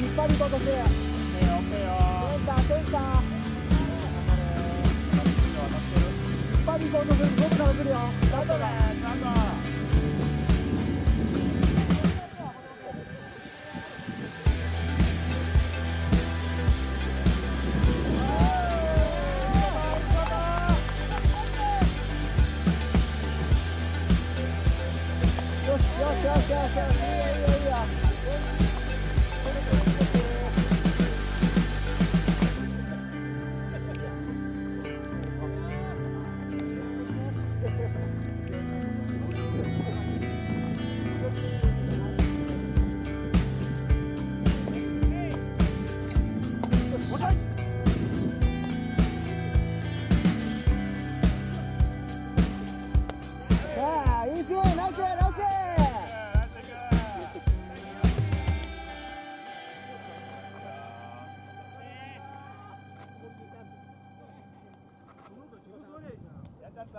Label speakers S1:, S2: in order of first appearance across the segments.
S1: 引っ張りこ
S2: せよ。
S1: 引っ張りことせよ。どっから来るよ。スタートだよ、スター。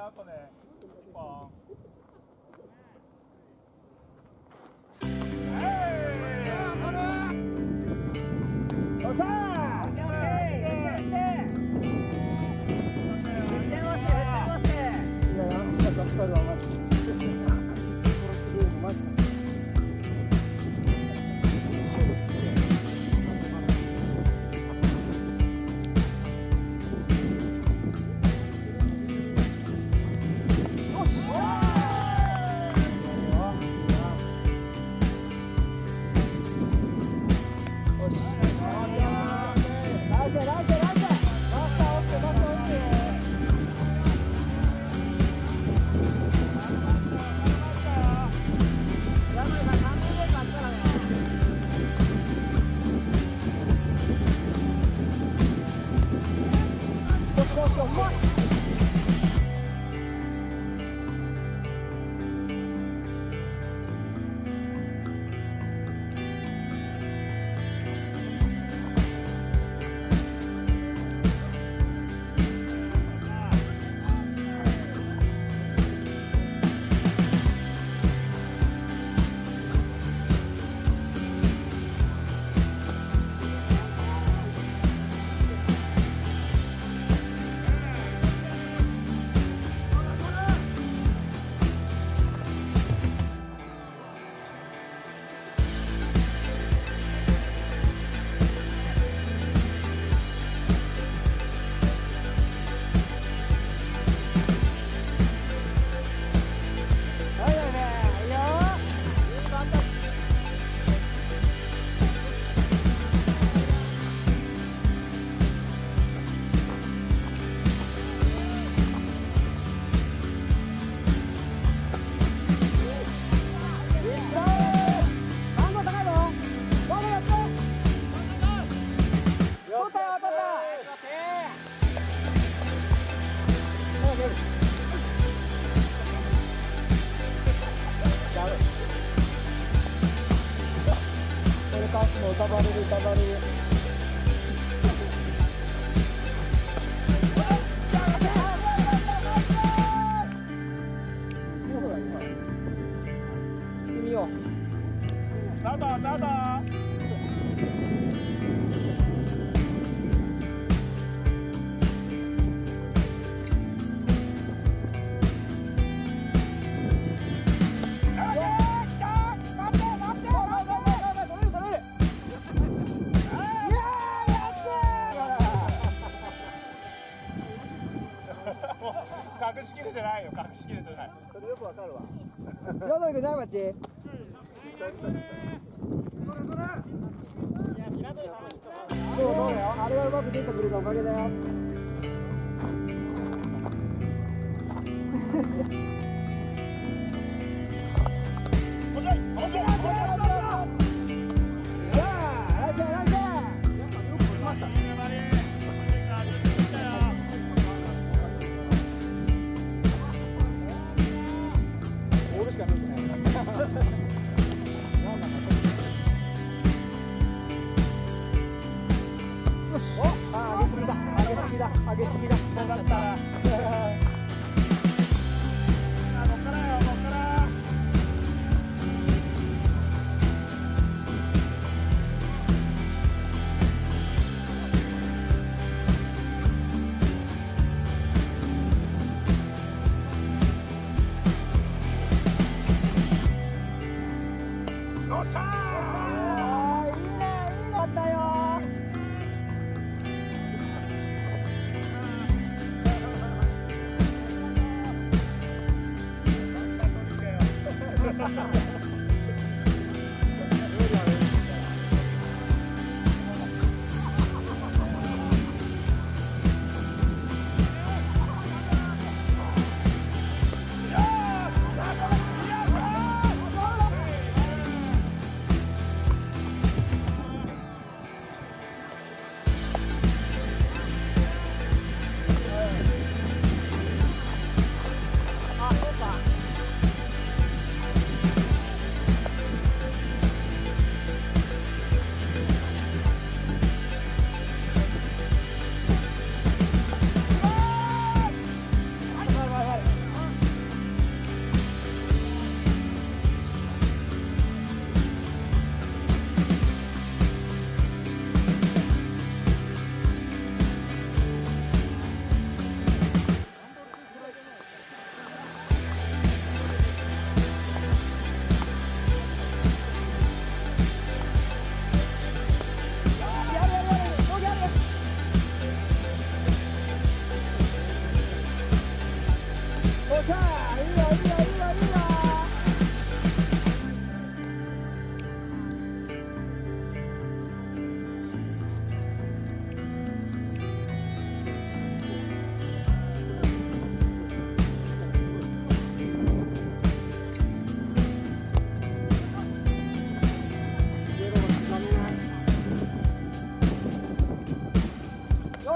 S1: ったね、ポン。有话れるれる
S2: れ
S1: るただただち。そうそうだよ。あれがうまく出てくれたおかげだよ。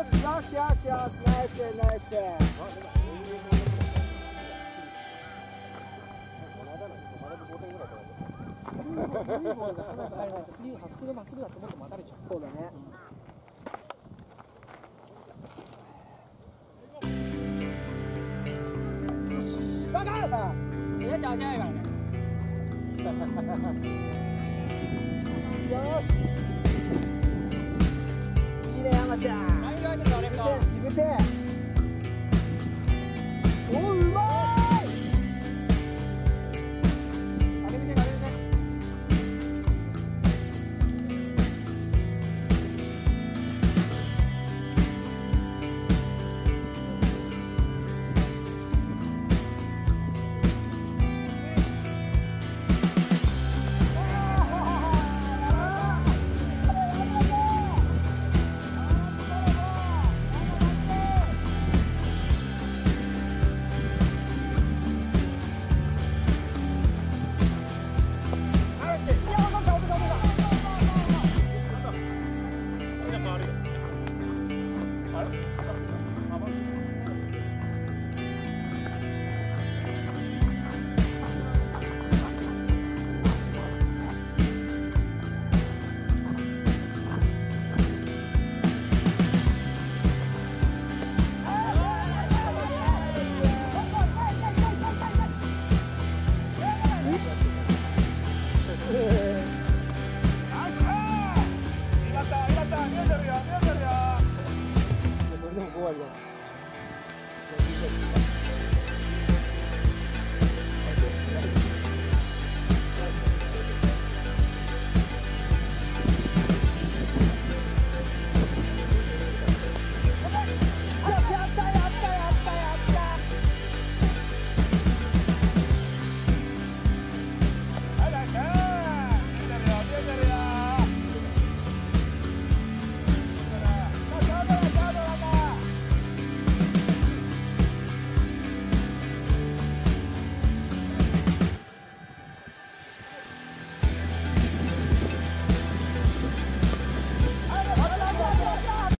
S1: しよしよしよしナイスナイス
S3: 古いボールが話入らないと次普通のまっすぐだともっと待たれちゃう
S1: そうだねよしバカ
S3: やっちゃうじゃないからね
S1: よいいね山ちゃん。
S3: ライン側にもレフト
S1: しぶておうまい